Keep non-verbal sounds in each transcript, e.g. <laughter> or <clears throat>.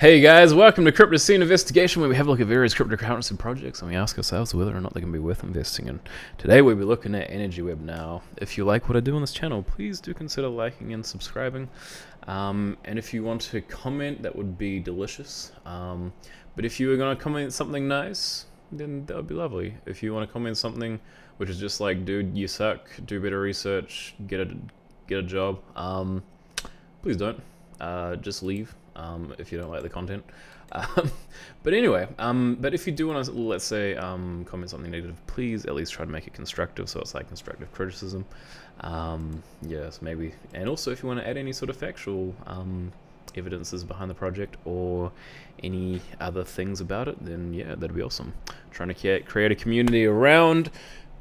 Hey guys, welcome to Crypto Scene Investigation, where we have a look at various cryptocurrency projects and we ask ourselves whether or not they can be worth investing in. Today we'll be looking at Energy Web now. If you like what I do on this channel, please do consider liking and subscribing. Um, and if you want to comment, that would be delicious. Um, but if you were going to comment something nice, then that would be lovely. If you want to comment something which is just like, dude, you suck, do better research, get a get a job, um, please don't. Uh, just leave um, if you don't like the content. Um, <laughs> but anyway, um, but if you do want to, let's say, um, comment something negative, please at least try to make it constructive, so it's like constructive criticism. Um, yes, maybe. And also, if you want to add any sort of factual um, evidences behind the project or any other things about it, then yeah, that'd be awesome. Trying to create a community around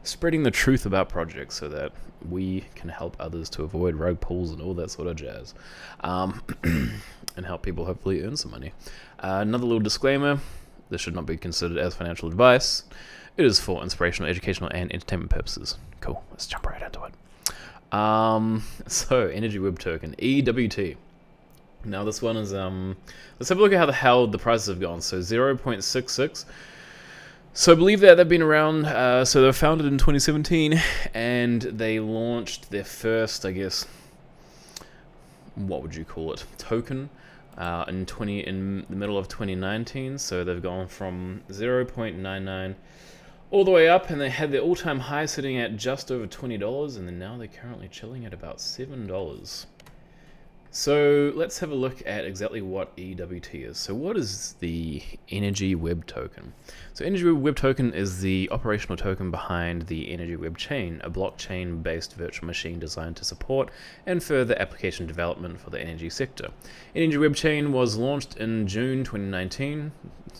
spreading the truth about projects so that we can help others to avoid rug pulls and all that sort of jazz. Um, <clears throat> and help people hopefully earn some money. Uh, another little disclaimer this should not be considered as financial advice. It is for inspirational, educational, and entertainment purposes. Cool, let's jump right into it. Um, <laughs> so, Energy Web Token, EWT. Now this one is, um, let's have a look at how the hell the prices have gone. So 0.66. So I believe that they've been around, uh, so they were founded in 2017, and they launched their first, I guess, what would you call it, token uh, in 20 in the middle of 2019. So they've gone from 0.99 all the way up, and they had their all-time high sitting at just over $20, and then now they're currently chilling at about $7. So let's have a look at exactly what EWT is. So what is the Energy Web Token? So Energy Web Token is the operational token behind the Energy Web Chain, a blockchain-based virtual machine designed to support and further application development for the energy sector. Energy Web Chain was launched in June 2019,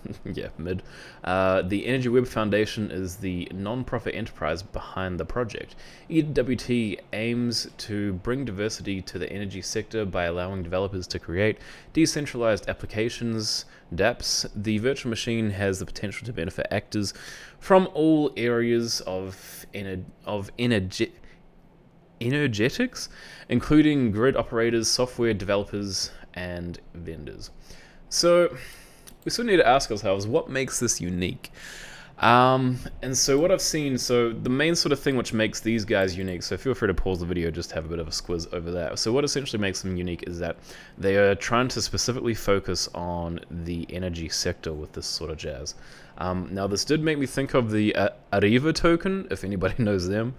<laughs> yeah, mid. Uh, the Energy Web Foundation is the non-profit enterprise behind the project. EWT aims to bring diversity to the energy sector by allowing developers to create decentralized applications, dApps. The virtual machine has the potential to benefit actors from all areas of, ener of energy energetics, including grid operators, software developers, and vendors. So, we still need to ask ourselves what makes this unique. Um, and so what I've seen, so the main sort of thing which makes these guys unique, so feel free to pause the video just have a bit of a squiz over that. So what essentially makes them unique is that they are trying to specifically focus on the energy sector with this sort of jazz. Um, now this did make me think of the uh, Arriva token, if anybody <laughs> knows them.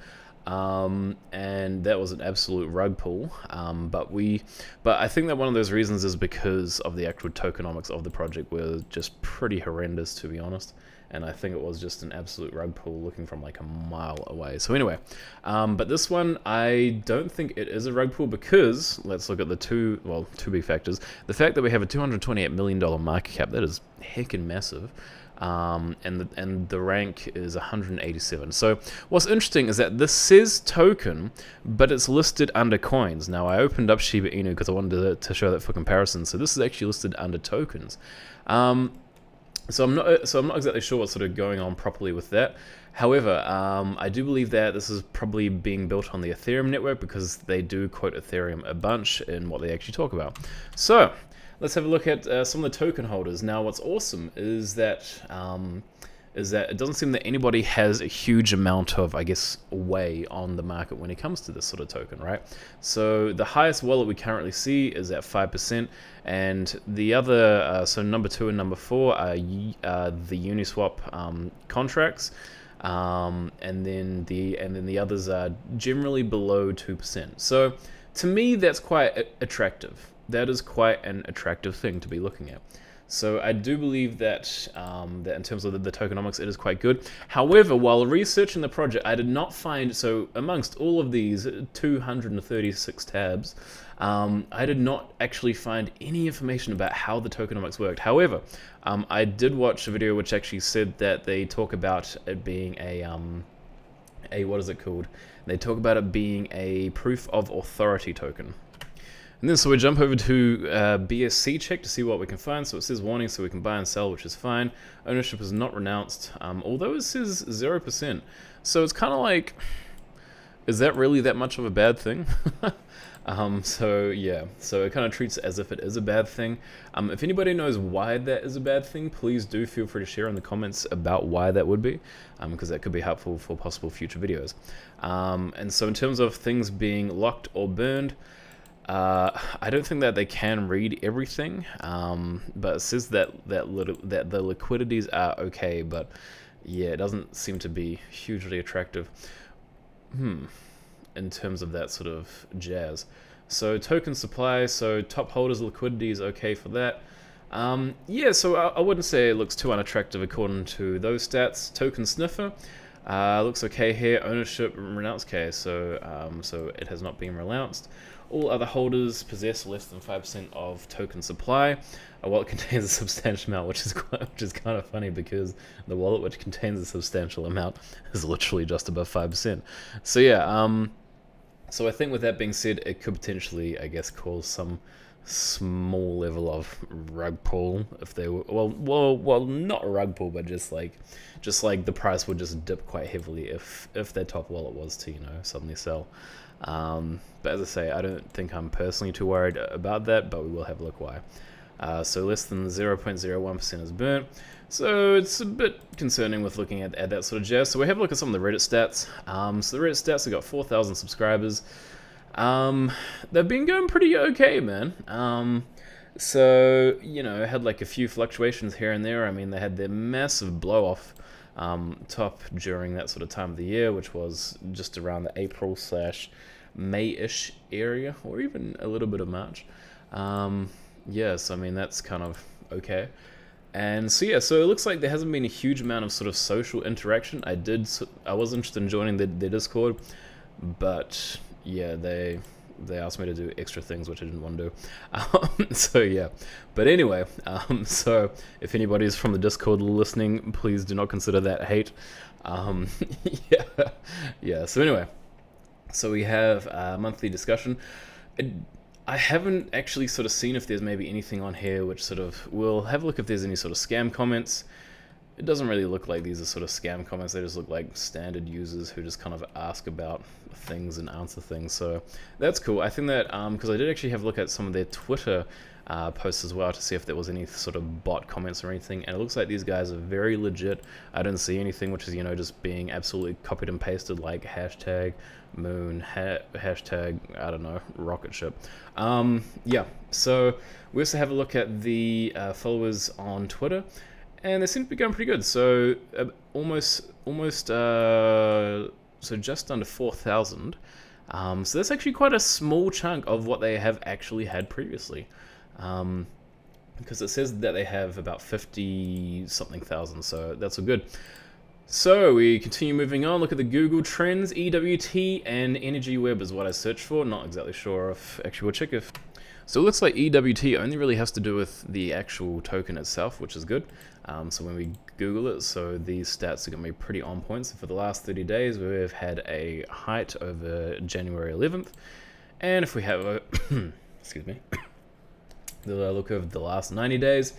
Um, and that was an absolute rug pull. Um, but we, but I think that one of those reasons is because of the actual tokenomics of the project were just pretty horrendous, to be honest. And I think it was just an absolute rug pull looking from like a mile away. So anyway, um, but this one, I don't think it is a rug pull because, let's look at the two, well, two big factors. The fact that we have a $228 million market cap, that is heckin' massive um, and the, and the rank is 187. So what's interesting is that this says token, but it's listed under coins. Now I opened up Shiba Inu because I wanted to, to, show that for comparison. So this is actually listed under tokens. Um, so I'm not so I'm not exactly sure what's sort of going on properly with that. However, um, I do believe that this is probably being built on the Ethereum network because they do quote Ethereum a bunch in what they actually talk about. So let's have a look at uh, some of the token holders. Now, what's awesome is that um, is that it doesn't seem that anybody has a huge amount of, I guess, way on the market when it comes to this sort of token, right? So the highest wallet we currently see is at 5%, and the other, uh, so number two and number four are uh, the Uniswap um, contracts, um, and then the and then the others are generally below 2%. So to me, that's quite attractive that is quite an attractive thing to be looking at. So I do believe that, um, that in terms of the, the, tokenomics, it is quite good. However, while researching the project, I did not find, so amongst all of these 236 tabs, um, I did not actually find any information about how the tokenomics worked. However, um, I did watch a video which actually said that they talk about it being a, um, a what is it called? They talk about it being a proof of authority token. And then so we jump over to uh, BSC check to see what we can find. So it says warning so we can buy and sell, which is fine. Ownership is not renounced, um, although it says 0%. So it's kind of like, is that really that much of a bad thing? <laughs> Um, so yeah, so it kind of treats it as if it is a bad thing. Um, if anybody knows why that is a bad thing, please do feel free to share in the comments about why that would be, because um, that could be helpful for possible future videos. Um, and so in terms of things being locked or burned, uh, I don't think that they can read everything, um, but it says that that that the liquidities are okay, but yeah, it doesn't seem to be hugely attractive. Hmm, in terms of that sort of jazz. So token supply, so top holders liquidity is okay for that. Um, yeah, so I, I, wouldn't say it looks too unattractive according to those stats. Token sniffer uh, looks okay here. Ownership renounced case, so um, so it has not been renounced. All other holders possess less than 5% of token supply. A wallet <laughs> contains a substantial amount, which is quite, which is kind of funny because the wallet which contains a substantial amount <laughs> is literally just above 5%. So yeah, um, so I think with that being said, it could potentially, I guess, cause some small level of rug pull if they were well well well not a rug pull but just like just like the price would just dip quite heavily if if their top wallet was to you know suddenly sell um, but as I say, I don't think I'm personally too worried about that, but we will have a look why. Uh, so less than 0.01% is burnt. So it's a bit concerning with looking at, at, that sort of jazz. So we have a look at some of the Reddit stats. Um, so the Reddit stats have got 4,000 subscribers. Um, they've been going pretty okay, man. Um, so, you know, had like a few fluctuations here and there. I mean, they had their massive blow off um, top during that sort of time of the year, which was just around the April slash May-ish area, or even a little bit of March. Um, yes, I mean that's kind of okay. And so yeah, so it looks like there hasn't been a huge amount of sort of social interaction. I did, I was interested in joining their, their Discord, but yeah, they they asked me to do extra things which I didn't want to do. <laughs> Um, so yeah, but anyway, um, so if anybody's from the Discord listening, please do not consider that hate. Um, <laughs> yeah, yeah. So anyway, so we have a monthly discussion. It, I haven't actually sort of seen if there's maybe anything on here which sort of we'll have a look if there's any sort of scam comments it doesn't really look like these are sort of scam comments. They just look like standard users who just kind of ask about things and answer things. So that's cool. I think that because um, I did actually have a look at some of their Twitter uh, posts as well to see if there was any sort of bot comments or anything. And it looks like these guys are very legit. I didn't see anything which is you know just being absolutely copied and pasted like hashtag moon ha hashtag I don't know rocket ship. Um, yeah. So we also have a look at the uh, followers on Twitter and they seem to be going pretty good. So uh, almost, almost, uh, so just under four thousand. Um, so that's actually quite a small chunk of what they have actually had previously, um, because it says that they have about fifty something thousand. So that's all good. So we continue moving on. Look at the Google Trends, EWT, and Energy Web is what I searched for. Not exactly sure if actually we'll check if so it looks like EWT only really has to do with the actual token itself, which is good. Um, so when we Google it, so these stats are going to be pretty on point. So for the last 30 days, we've had a height over January 11th. And if we have, a <coughs> excuse me, <coughs> the look over the last 90 days,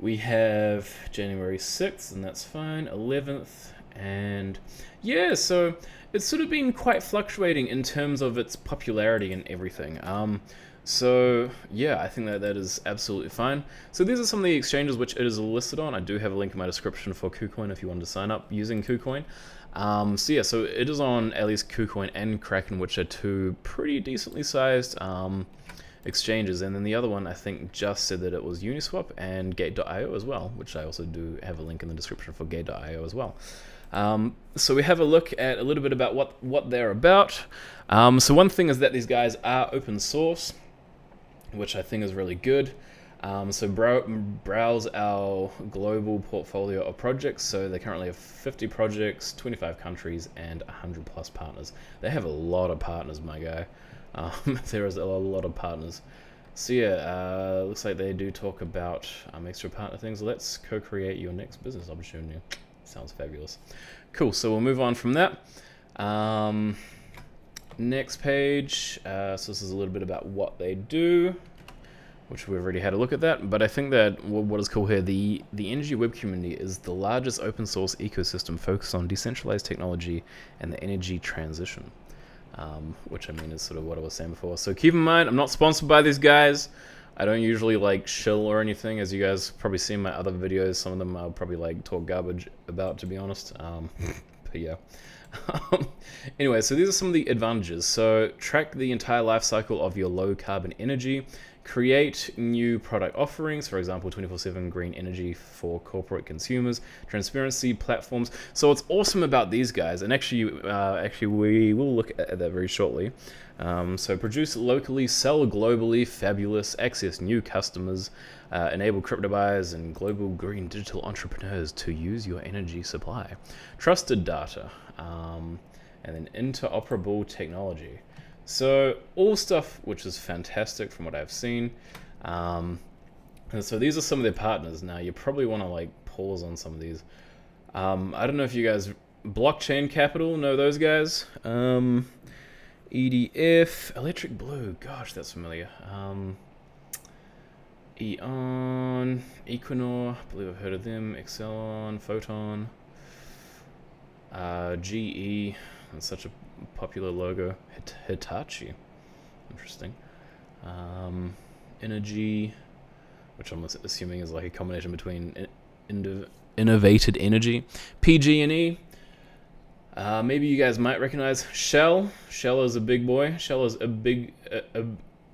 we have January 6th, and that's fine, 11th, and yeah, so it's sort of been quite fluctuating in terms of its popularity and everything. Um, so yeah, I think that that is absolutely fine. So these are some of the exchanges which it is listed on. I do have a link in my description for KuCoin if you want to sign up using KuCoin. Um, so yeah, so it is on at least KuCoin and Kraken, which are two pretty decently sized um, exchanges. And then the other one, I think, just said that it was Uniswap and Gate.io as well, which I also do have a link in the description for Gate.io as well. Um, so we have a look at a little bit about what, what they're about. Um, so one thing is that these guys are open source which I think is really good. Um, so brow browse our global portfolio of projects. So they currently have 50 projects, 25 countries, and 100 plus partners. They have a lot of partners, my guy. Um, <laughs> there is a lot of partners. So yeah, uh, looks like they do talk about um, extra partner things. Let's co-create your next business opportunity. Sounds fabulous. Cool, so we'll move on from that. Next page, uh, so this is a little bit about what they do, which we've already had a look at that, but I think that what is cool here, the, the Energy Web community is the largest open source ecosystem focused on decentralized technology and the energy transition. um, which I mean is sort of what I was saying before. So keep in mind, I'm not sponsored by these guys. I don't usually like shill or anything, as you guys probably see in my other videos. Some of them I'll probably like talk garbage about, to be honest. Um, <laughs> yeah. <laughs> anyway, so these are some of the advantages. So track the entire life cycle of your low carbon energy create new product offerings, for example, 24-7 green energy for corporate consumers, transparency platforms. So what's awesome about these guys, and actually, uh, actually we will look at that very shortly. Um, so produce locally, sell globally, fabulous, access new customers, uh, enable crypto buyers and global green digital entrepreneurs to use your energy supply. Trusted data, um, and then interoperable technology. So all stuff which is fantastic from what I've seen. Um, and so these are some of their partners. Now you probably want to like pause on some of these. Um, I don't know if you guys, Blockchain Capital, know those guys. Um, EDF, Electric Blue, gosh, that's familiar. Um, Eon, Equinor, I believe I've heard of them. Exelon, Photon, uh, GE, that's such a popular logo. Hit Hitachi. Interesting. Um, innogy, which I'm assuming is like a combination between in innovated energy. PG&E. Uh, maybe you guys might recognize Shell. Shell is a big boy. Shell is a big a, a,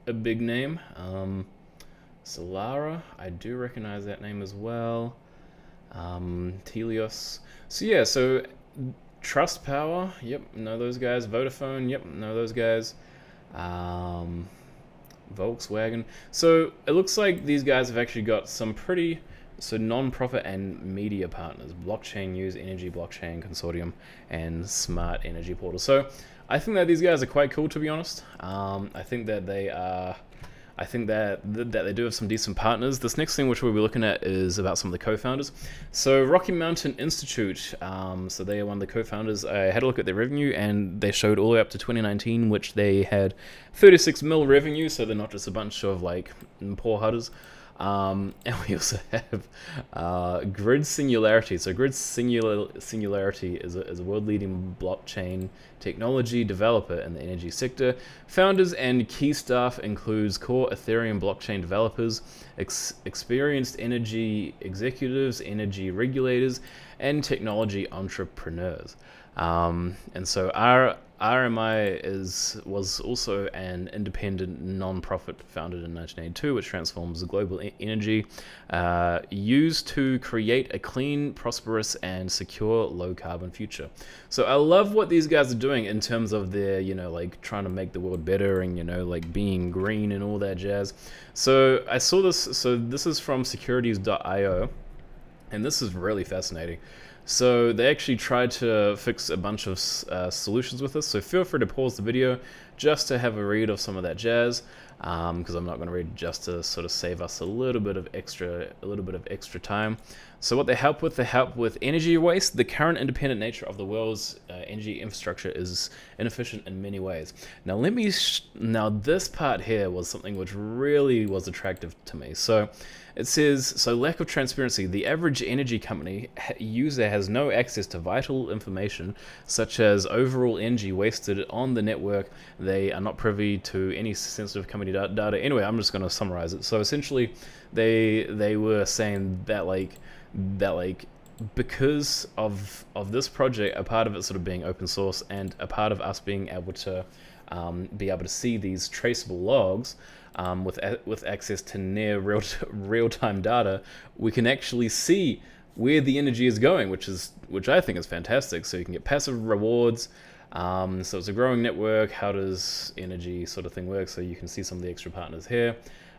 a big name. Um, Solara, I do recognize that name as well. Um, Telios. So yeah, so Trust Power, yep, know those guys. Vodafone, yep, know those guys. Um, Volkswagen. So it looks like these guys have actually got some pretty so non-profit and media partners, Blockchain News, Energy Blockchain Consortium, and Smart Energy Portal. So I think that these guys are quite cool, to be honest. Um, I think that they are I think that that they do have some decent partners. This next thing which we'll be looking at is about some of the co-founders. So Rocky Mountain Institute, um, so they are one of the co-founders. I had a look at their revenue and they showed all the way up to 2019, which they had 36 mil revenue. So they're not just a bunch of like poor hudders. Um, <laughs> and we also have uh, Grid Singularity. So Grid Singular Singularity is a, is a world-leading blockchain technology developer in the energy sector. Founders and key staff includes core Ethereum blockchain developers, ex experienced energy executives, energy regulators, and technology entrepreneurs. Um, and so our RMI is was also an independent non-profit founded in 1982, which transforms global e energy uh, used to create a clean, prosperous, and secure low-carbon future. So I love what these guys are doing in terms of their, you know, like trying to make the world better and you know, like being green and all that jazz. So I saw this. So this is from Securities.io, and this is really fascinating. So they actually tried to fix a bunch of uh, solutions with this, so feel free to pause the video just to have a read of some of that jazz, because um, I'm not going to read just to sort of save us a little bit of extra, a little bit of extra time. So what they help with, they help with energy waste. The current independent nature of the world's uh, energy infrastructure is inefficient in many ways. Now let me, now this part here was something which really was attractive to me. So it says, so lack of transparency. The average energy company user has no access to vital information such as overall energy wasted on the network. They are not privy to any sensitive company data. Anyway, I'm just going to summarize it. So essentially, they they were saying that like that like because of of this project, a part of it sort of being open source and a part of us being able to um, be able to see these traceable logs um, with with access to near real <laughs> real time data, we can actually see where the energy is going, which is which I think is fantastic. So you can get passive rewards. Um, so it's a growing network. How does energy sort of thing work? So you can see some of the extra partners here.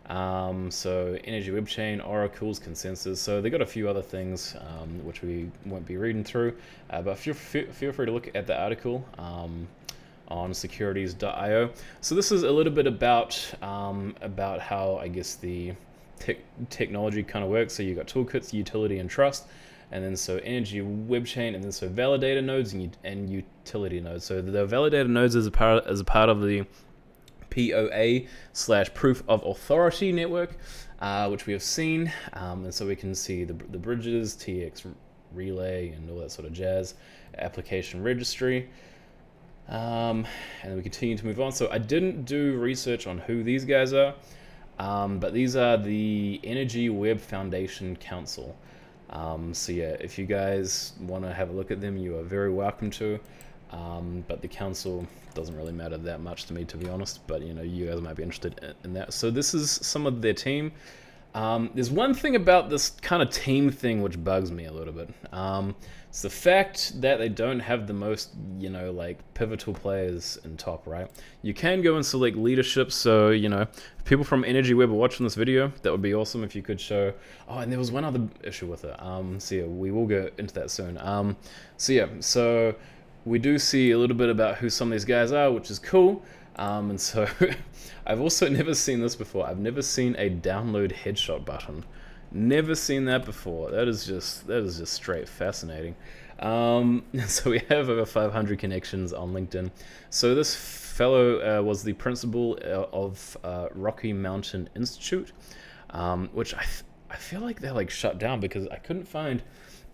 Um, so Energy Web Chain, Oracle's consensus. So they got a few other things um, which we won't be reading through, uh, but feel, feel free to look at the article. On securities.io. So this is a little bit about um, about how I guess the te technology kind of works. So you've got toolkits, utility, and trust, and then so energy web chain, and then so validator nodes and, and utility nodes. So the validator nodes is a part as a part of the POA slash proof of authority network, uh, which we have seen, um, and so we can see the the bridges, TX relay, and all that sort of jazz, application registry. Um, and we continue to move on. So I didn't do research on who these guys are, um, but these are the Energy Web Foundation Council. Um, so yeah, if you guys want to have a look at them, you are very welcome to. Um, but the council doesn't really matter that much to me, to be honest. But you know, you guys might be interested in, in that. So this is some of their team. Um, there's one thing about this kind of team thing which bugs me a little bit. Um, it's the fact that they don't have the most, you know, like pivotal players in top, right? You can go and select leadership, so, you know, people from Energy Web are watching this video, that would be awesome if you could show... Oh, and there was one other issue with it. Um, so yeah, we will go into that soon. Um, so yeah, so we do see a little bit about who some of these guys are, which is cool. Um, and so <laughs> I've also never seen this before. I've never seen a download headshot button. Never seen that before. That is just that is just straight fascinating. Um, <laughs> so we have over 500 connections on LinkedIn. So this fellow uh, was the principal uh, of uh, Rocky Mountain Institute, um, which I, I feel like they're like shut down because I couldn't find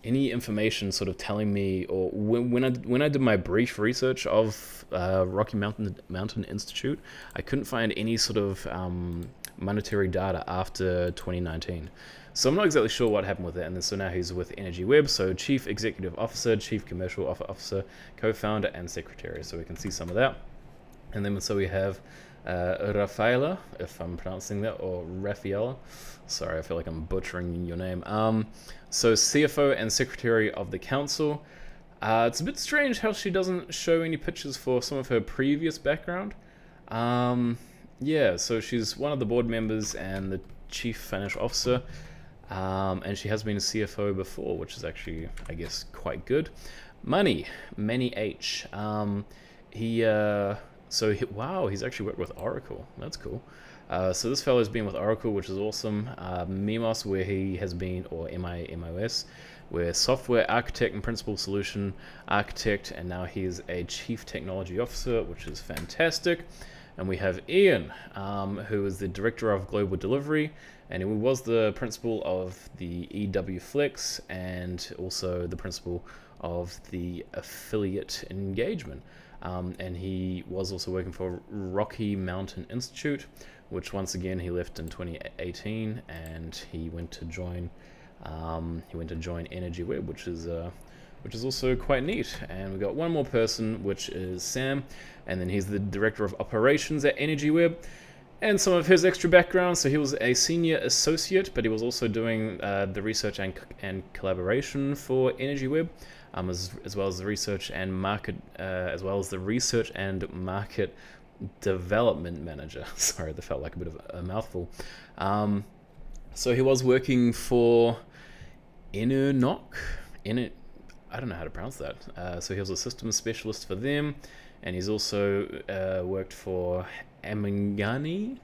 any information sort of telling me, or when, when I when I did my brief research of uh, Rocky Mountain Mountain Institute, I couldn't find any sort of um, monetary data after 2019. So I'm not exactly sure what happened with it. And then so now he's with Energy Web, so Chief Executive Officer, Chief Commercial Officer, Co-founder, and Secretary. So we can see some of that. And then so we have uh, Rafaela, if I'm pronouncing that, or Rafaela. Sorry, I feel like I'm butchering your name. Um, so CFO and Secretary of the Council. Uh, it's a bit strange how she doesn't show any pictures for some of her previous background. Um, yeah, so she's one of the board members and the chief financial officer. Um, and she has been a CFO before, which is actually, I guess, quite good. Money, Manny H. Um, he, uh, so he, wow, he's actually worked with Oracle. That's cool. Uh, so this fellow's been with Oracle, which is awesome. Uh, Mimos, where he has been, or MIMOS, where software architect and principal solution architect, and now he's a chief technology officer, which is fantastic. And we have Ian, um, who is the director of global delivery, and he was the principal of the EW Flex and also the principal of the affiliate engagement. Um, and he was also working for Rocky Mountain Institute, which once again he left in 2018, and he went to join um, he went to join Energy Web, which is uh, which is also quite neat. And we've got one more person, which is Sam, and then he's the director of operations at Energy Web. And some of his extra background, so he was a senior associate, but he was also doing uh, the research and, and collaboration for Energy Web, um, as, as well as the research and market, uh, as well as the research and market development manager. <laughs> Sorry, that felt like a bit of a mouthful. Um, so he was working for Inernok, Inner, I don't know how to pronounce that. Uh, so he was a systems specialist for them, and he's also uh, worked for Amingani.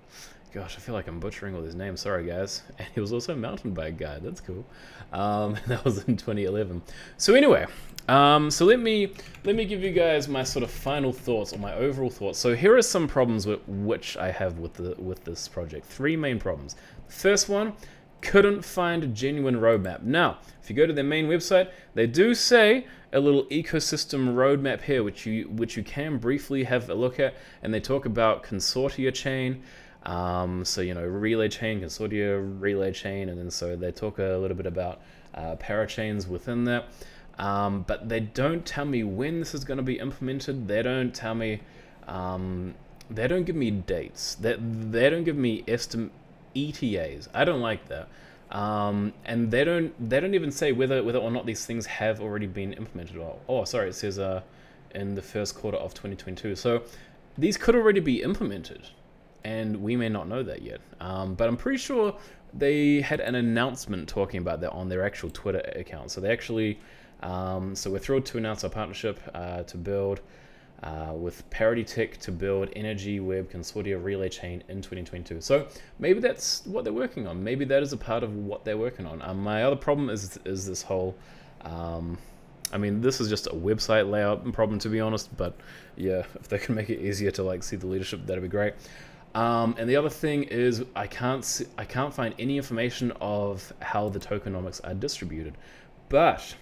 Gosh, I feel like I'm butchering all these names. Sorry, guys. <laughs> And he was also a mountain bike guy. That's cool. Um, <laughs> that was in 2011. So anyway, um, so let me let me give you guys my sort of final thoughts or my overall thoughts. So here are some problems with which I have with the with this project. Three main problems. First one, couldn't find a genuine roadmap. Now, if you go to their main website, they do say a little ecosystem roadmap here, which you which you can briefly have a look at, and they talk about consortia chain. Um, so you know, relay chain, consortia, relay chain, and then so they talk a little bit about uh, parachains within that. Um, but they don't tell me when this is going to be implemented. They don't tell me. Um, they don't give me dates. They, they don't give me estimate ETAs. I don't like that. Um, and they don't they don't even say whether whether or not these things have already been implemented. Or oh, sorry, it says uh, in the first quarter of 2022. So these could already be implemented, and we may not know that yet. Um, but I'm pretty sure they had an announcement talking about that on their actual Twitter account. So they actually, um, so we're thrilled to announce our partnership uh, to build uh, with Parity Tech to build Energy Web Consortia Relay Chain in 2022. So maybe that's what they're working on. Maybe that is a part of what they're working on. Um, my other problem is is this whole. Um, I mean, this is just a website layout problem to be honest, but yeah, if they can make it easier to like see the leadership, that'd be great. Um, and the other thing is I can't see, I can't find any information of how the tokenomics are distributed, but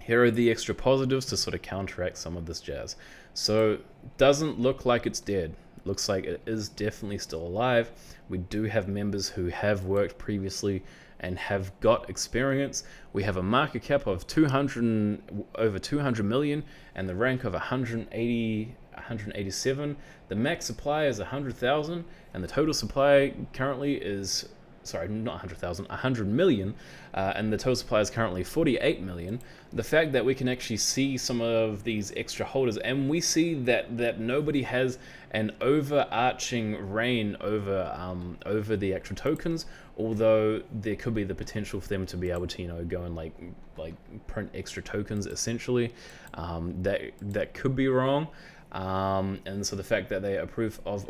here are the extra positives to sort of counteract some of this jazz. So doesn't look like it's dead. Looks like it is definitely still alive. We do have members who have worked previously and have got experience. We have a market cap of 200 over 200 million and the rank of 180 187. The max supply is 100,000 and the total supply currently is sorry, not 100,000, 100 million, uh, and the total supply is currently 48 million. The fact that we can actually see some of these extra holders, and we see that that nobody has an overarching reign over um, over the actual tokens, although there could be the potential for them to be able to, you know, go and like like print extra tokens essentially. Um, that that could be wrong. Um, and so the fact that they approve of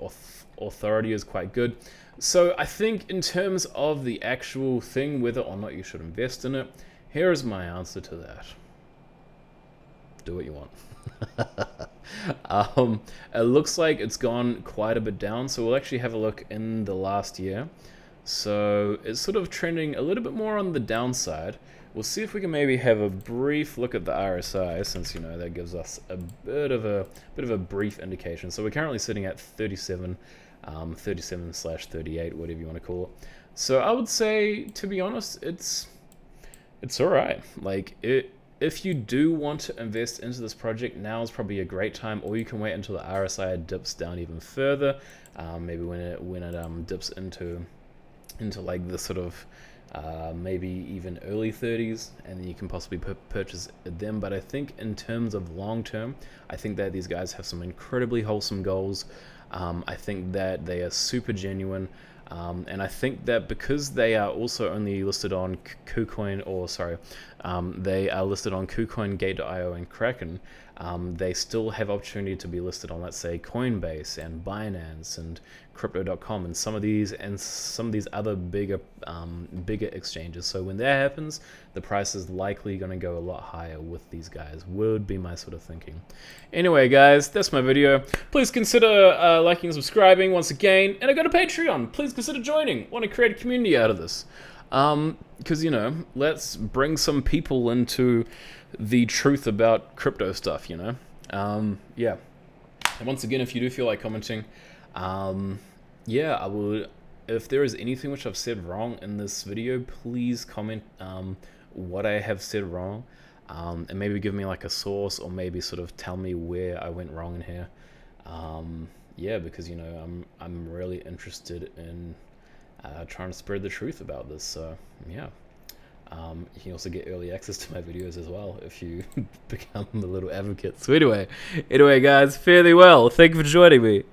authority is quite good. So I think in terms of the actual thing, whether or not you should invest in it, here is my answer to that. Do what you want. <laughs> um, it looks like it's gone quite a bit down, so we'll actually have a look in the last year. So it's sort of trending a little bit more on the downside. We'll see if we can maybe have a brief look at the RSI, since you know that gives us a bit of a bit of a brief indication. So we're currently sitting at 37, um, 37 slash 38, whatever you want to call it. So I would say, to be honest, it's it's all right. Like it. If you do want to invest into this project, now is probably a great time, or you can wait until the RSI dips down even further. Um, maybe when it when it um, dips into into like the sort of uh, maybe even early 30s, and then you can possibly purchase them. But I think in terms of long term, I think that these guys have some incredibly wholesome goals. Um, I think that they are super genuine. Um, and I think that because they are also only listed on KuCoin, or sorry, um, they are listed on KuCoin, Gate.io, and Kraken, um, they still have opportunity to be listed on, let's say, Coinbase and Binance and Crypto.com and some of these and some of these other bigger um, bigger exchanges. So when that happens, the price is likely going to go a lot higher with these guys. Would be my sort of thinking. Anyway, guys, that's my video. Please consider uh, liking and subscribing once again, and I got a Patreon. Please consider joining. Want to create a community out of this. Um, because you know, let's bring some people into the truth about crypto stuff. You know, um, yeah. And once again, if you do feel like commenting, um, yeah, I would. If there is anything which I've said wrong in this video, please comment um, what I have said wrong, um, and maybe give me like a source, or maybe sort of tell me where I went wrong in here. Um, yeah, because you know I'm I'm really interested in uh, trying to spread the truth about this. So yeah. Um, you can also get early access to my videos as well if you <laughs> become a little advocate. So anyway, anyway guys, thee well. Thank you for joining me.